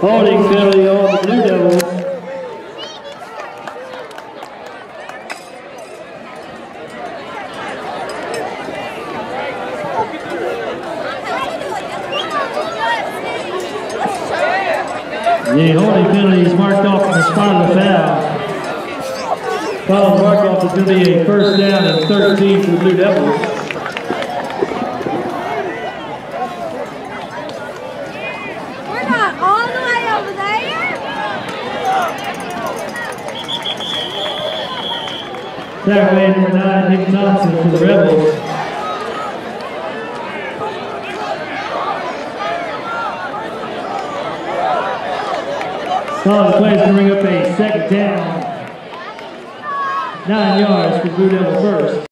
Holding penalty on the Blue Devils. The holding penalty is marked off on the spot of the foul. Foul marked off is going to be a first down and 13 for the Blue Devils. Saturday, number nine, Nick Thompson for the Rebels. Solid plays to bring up a second down. Nine yards for Blue Devil first.